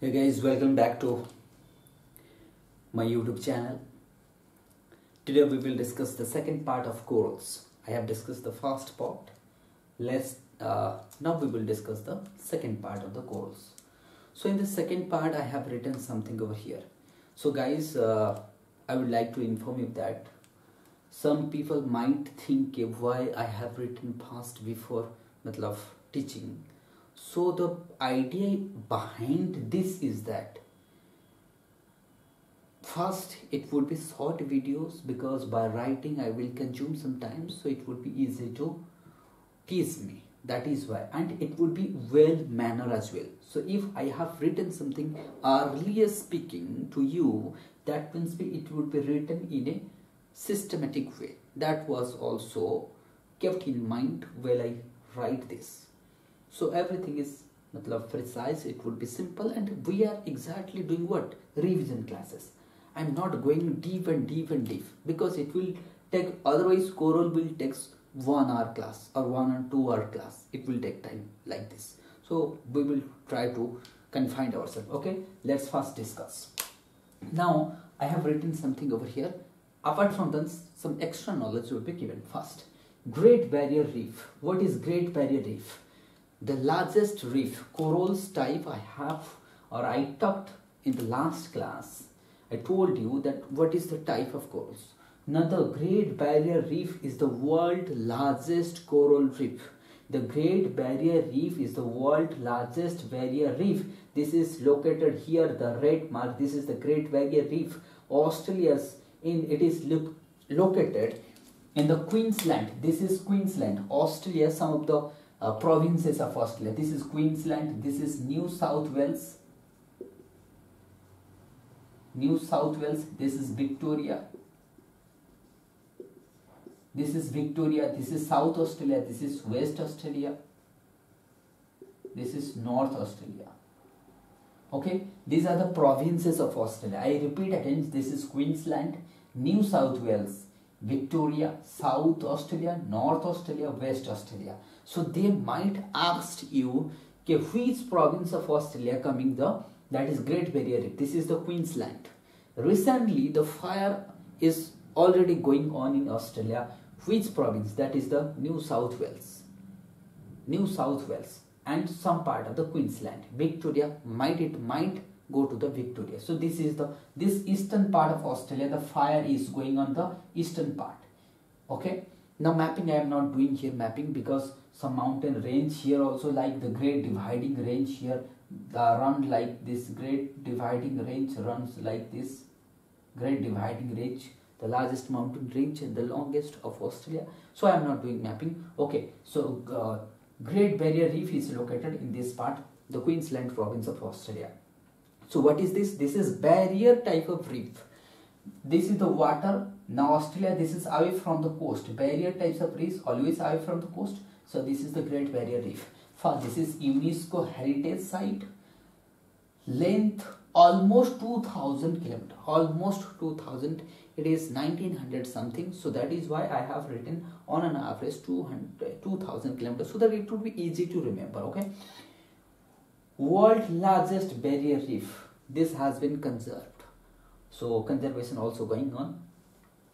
hey guys welcome back to my youtube channel. Today we will discuss the second part of corals i have discussed the first part. Let's uh, now we will discuss the second part of the corals so in the second part i have written something over here. So guys uh, i would like to inform you that some people might think why i have written past before matlab teaching. So the idea behind this is that first it would be short videos because by writing I will consume some time so it would be easy to tease me. That is why. And it would be well manner as well. So if I have written something earlier speaking to you that means it would be written in a systematic way. That was also kept in mind while I write this so everything is matlab, precise. It would be simple. And we are exactly doing what? Revision classes. I'm not going deep and deep and deep. Because it will take otherwise coral will take one hour class or one or two hour class. It will take time like this. So we will try to confine ourselves. Okay? Let's first discuss. Now i have written something over here. Apart from this some extra knowledge will be given. First great barrier reef. What is great barrier reef the largest reef corals type I have or I talked in the last class. I told you that what is the type of corals. Now the Great Barrier Reef is the world largest coral reef. The Great Barrier Reef is the world largest barrier reef. This is located here the red mark. This is the Great Barrier Reef. Australia's in it is lo located in the Queensland. This is Queensland. Australia some of the uh, provinces of Australia. This is Queensland, this is New South Wales, New South Wales, this is Victoria, this is Victoria, this is South Australia, this is West Australia, this is North Australia. Okay, these are the provinces of Australia. I repeat again, this is Queensland, New South Wales, Victoria, South Australia, North Australia, West Australia. So they might ask you, which province of Australia coming the, that is Great Barrier Reef. This is the Queensland. Recently, the fire is already going on in Australia. Which province? That is the New South Wales. New South Wales and some part of the Queensland. Victoria might it might go to the Victoria. So this is the this eastern part of Australia. The fire is going on the eastern part. Okay. Now mapping I am not doing here mapping because some mountain range here also like the great dividing range here the run like this great dividing range runs like this great dividing range the largest mountain range and the longest of Australia. So I am not doing mapping. Okay so uh, Great Barrier Reef is located in this part the Queensland province of Australia. So what is this? This is barrier type of reef. This is the water. Now Australia this is away from the coast. Barrier types of reefs always away from the coast so this is the Great Barrier Reef. For this is UNESCO heritage site. Length almost 2000 kilometer. Almost 2000. It is 1900 something. So that is why I have written on an average 200 2000 kilometers so that it would be easy to remember. Okay. World largest barrier reef. This has been conserved. So conservation also going on.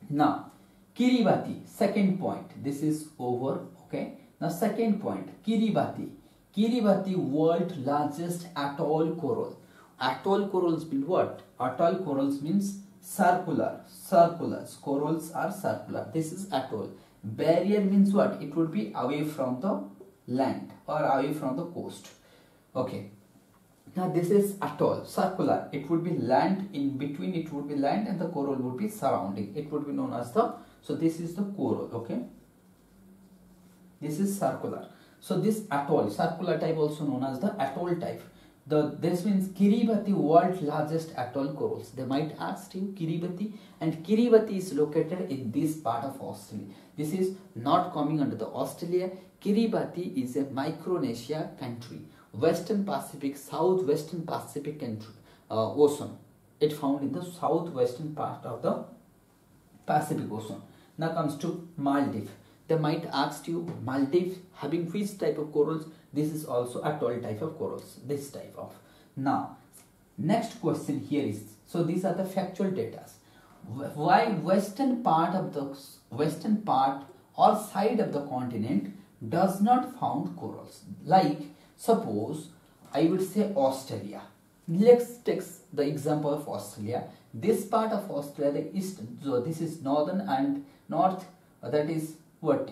Now Kiribati second point. This is over. Okay now second point, Kiribati. Kiribati world largest atoll coral. Atoll corals mean what? Atoll corals means circular, circular. Corals are circular. This is atoll. Barrier means what? It would be away from the land or away from the coast. Okay. Now this is atoll, circular. It would be land in between. It would be land and the coral would be surrounding. It would be known as the. So this is the coral. Okay. This is circular. So this atoll, circular type also known as the atoll type. The this means Kiribati world largest atoll corals. They might ask you Kiribati and Kiribati is located in this part of Australia. This is not coming under the Australia. Kiribati is a Micronesia country, Western Pacific, Southwestern Pacific country, uh, ocean. It found in the southwestern part of the Pacific Ocean. Now comes to Maldives they might ask you Maldives having which type of corals this is also atoll type of corals this type of. Now next question here is so these are the factual data. Why western part of the western part or side of the continent does not found corals? Like suppose i would say australia. Let's take the example of australia. This part of australia the east so this is northern and north that is what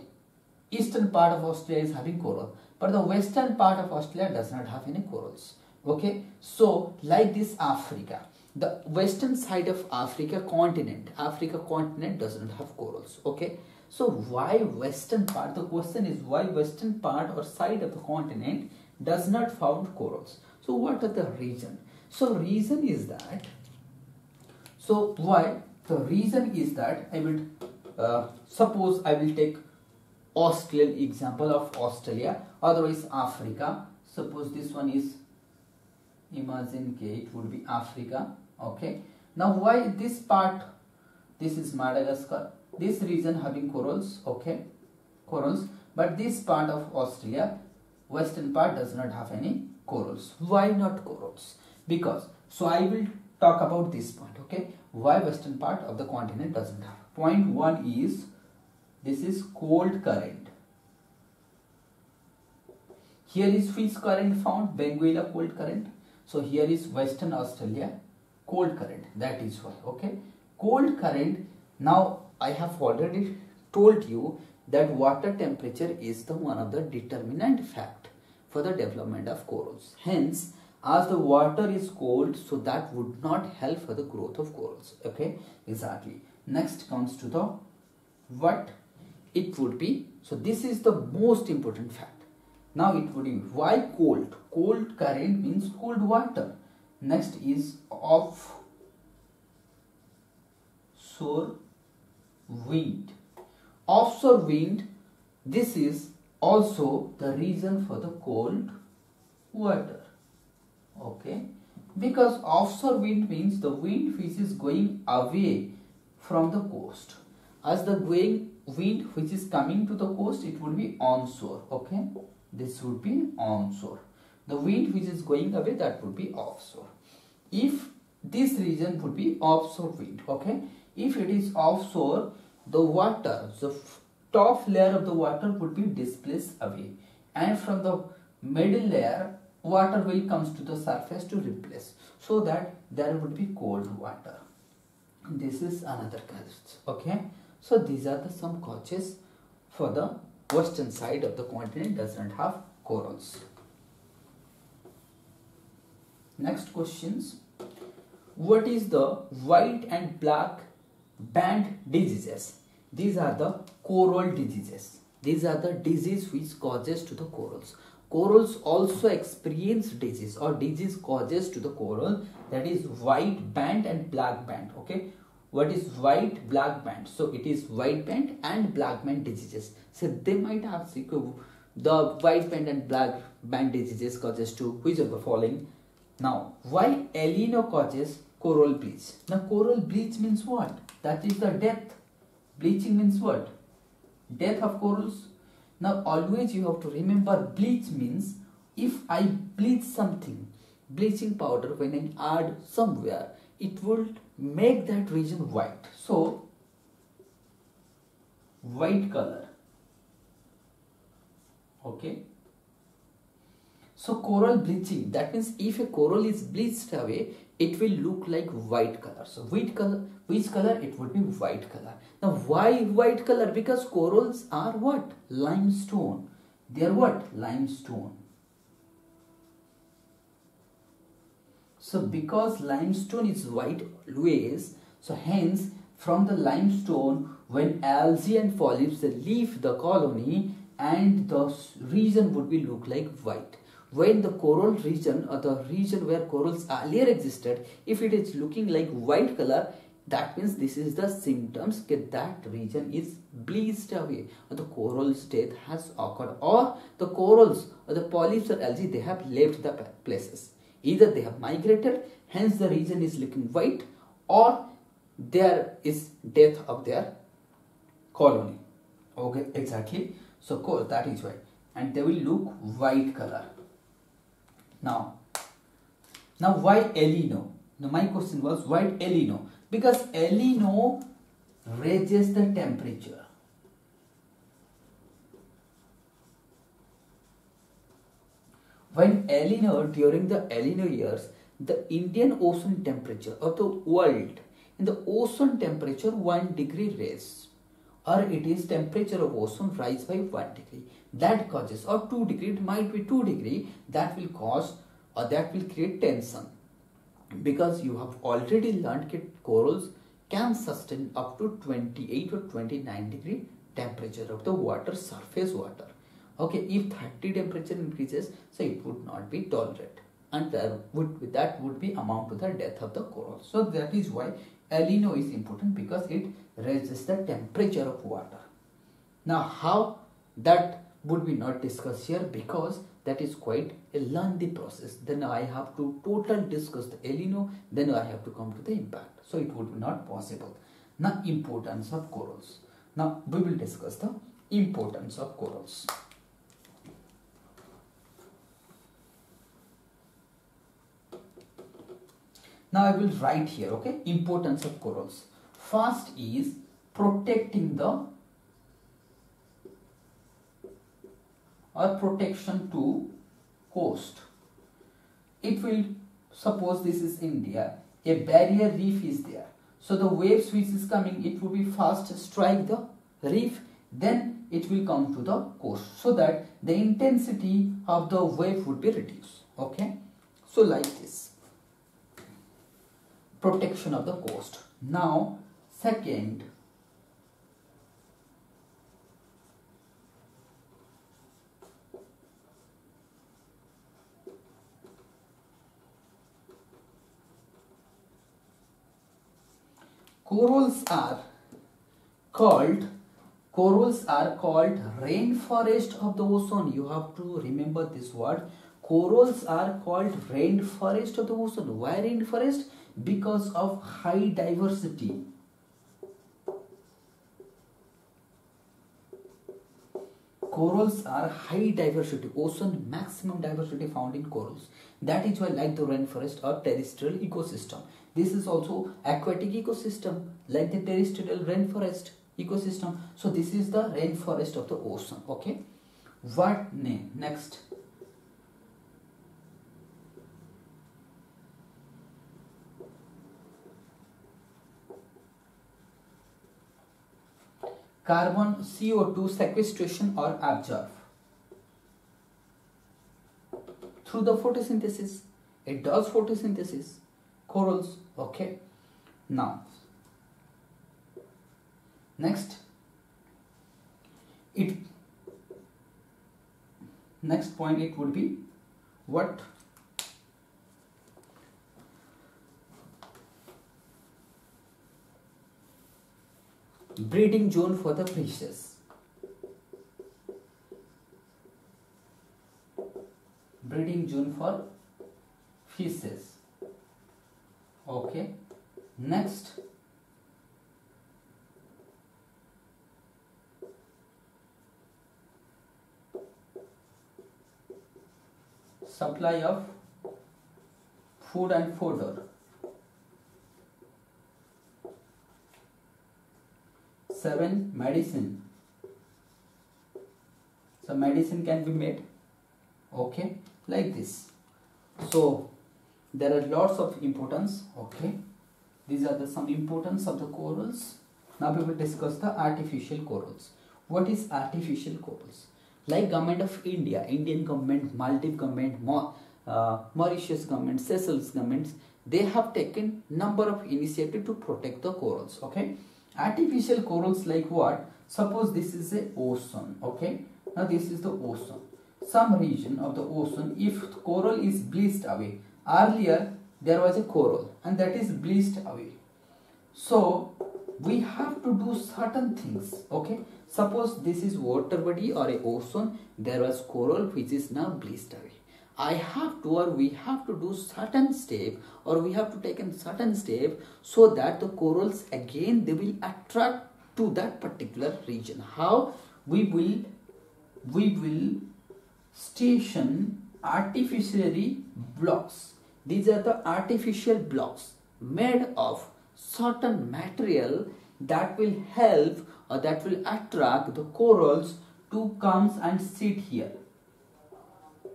eastern part of australia is having coral but the western part of australia does not have any corals okay? So like this africa the western side of africa continent africa continent doesn't have corals okay? So why western part the question is why western part or side of the continent does not found corals so what are the reason? So reason is that so why the reason is that i will uh, suppose i will take australian example of australia otherwise africa. Suppose this one is imagine it would be africa okay. Now why this part? This is madagascar. This region having corals okay corals. But this part of australia western part does not have any corals. Why not corals? Because so i will talk about this point okay. Why western part of the continent doesn't have point one is this is cold current here is which current found benguela cold current so here is Western Australia cold current. That is why. Okay. Cold current. Now I have already told you that water temperature is the one of the determinant fact for the development of corals. Hence, as the water is cold, so that would not help for the growth of corals. Okay, exactly. Next comes to the what it would be. So this is the most important fact. Now it would be why cold? Cold current means cold water. Next is of offshore wind. Offshore wind, this is also the reason for the cold water. Okay. Because offshore wind means the wind which is going away from the coast. As the going wind which is coming to the coast, it would be onshore. Okay? This would be onshore. The wind which is going away that would be offshore. If this region would be offshore wind okay? If it is offshore the water the top layer of the water would be displaced away. And from the middle layer water will comes to the surface to replace. So that there would be cold water this is another cause okay so these are the some causes for the western side of the continent doesn't have corals. Next questions. What is the white and black band diseases? These are the coral diseases. These are the disease which causes to the corals. Corals also experience disease or disease causes to the coral that is white band and black band. Okay? What is white black band? So it is white band and black band diseases. So they might ask you the white band and black band diseases causes to which of the following? Now why El Nino causes coral bleach? Now coral bleach means what? That is the death. Bleaching means what? Death of corals. Now always you have to remember bleach means if i bleach something bleaching powder when i add somewhere it will make that region white. So white color. Okay? So coral bleaching that means if a coral is bleached away it will look like white color. So white color which color? It would be white color. Now why white color? Because corals are what? Limestone. They are what? Limestone So because limestone is white always, so hence from the limestone when algae and polyps leave the colony and the region would be look like white. When the coral region or the region where corals earlier existed, if it is looking like white color, that means this is the symptoms that that region is bleached away or the coral's death has occurred or the corals or the polyps or algae they have left the places Either they have migrated, hence the region is looking white, or there is death of their colony. Okay, exactly. So that is why. And they will look white color. Now, Now why El Nino? Now my question was why El Nino? Because El Nino raises the temperature. When El Nino, during the El Nino years, the Indian ocean temperature of the world, in the ocean temperature 1 degree raise or it is temperature of ocean rise by 1 degree that causes or 2 degree it might be 2 degree that will cause or that will create tension. Because you have already learned that corals can sustain up to 28 or 29 degree temperature of the water surface water okay if 30 temperature increases so it would not be tolerated and that would that would be amount to the death of the coral. So that is why El Nino is important because it raises the temperature of water. Now how that would be not discussed here because that is quite a lengthy process. Then i have to total discuss the El Nino then i have to come to the impact. So it would be not possible. Now importance of corals. Now we will discuss the importance of corals Now I will write here, okay, importance of corals. First is protecting the or protection to coast. It will, suppose this is India, a barrier reef is there. So the waves which is coming, it will be first strike the reef, then it will come to the coast. So that the intensity of the wave would be reduced. Okay. So like this protection of the coast. Now, second, corals are called corals are called rainforest of the ocean. You have to remember this word. Corals are called rainforest of the ocean. Why rainforest because of high diversity. Corals are high diversity, ocean maximum diversity found in corals. That is why like the rainforest or terrestrial ecosystem. This is also aquatic ecosystem like the terrestrial rainforest ecosystem. So this is the rainforest of the ocean. Okay. What name? Next. Carbon CO2 sequestration or absorb. Through the photosynthesis it does photosynthesis corals okay. Now next it next point it would be what breeding zone for the fishes. Breeding zone for fishes. Okay. Next. Supply of food and fodder. Seven medicine. So medicine can be made okay like this. So there are lots of importance okay. These are the some importance of the corals. Now we will discuss the artificial corals. What is artificial corals? Like government of india indian government maldives government Mo uh, mauritius government seychelles governments they have taken number of initiative to protect the corals okay artificial corals like what? Suppose this is a ocean okay? Now this is the ocean. Some region of the ocean if coral is bleached away earlier there was a coral and that is bleached away. So we have to do certain things okay? Suppose this is water body or a ocean there was coral which is now bleached away I have to or we have to do certain step or we have to take a certain step so that the corals again they will attract to that particular region. How? We will we will station artificially blocks. These are the artificial blocks made of certain material that will help or that will attract the corals to comes and sit here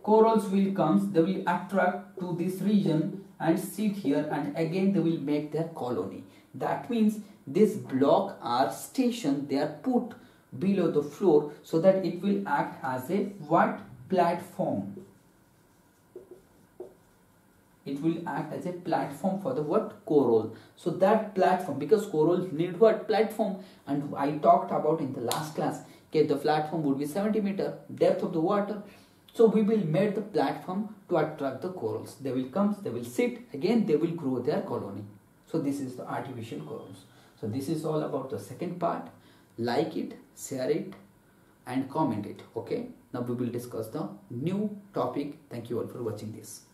corals will come, they will attract to this region and sit here and again they will make their colony. That means this block are stationed they are put below the floor so that it will act as a what platform. It will act as a platform for the what coral. So that platform because corals need what platform and i talked about in the last class okay the platform would be 70 meter depth of the water so we will make the platform to attract the corals. They will come they will sit again they will grow their colony. So this is the artificial corals. So this is all about the second part. Like it share it and comment it. Okay? Now we will discuss the new topic. Thank you all for watching this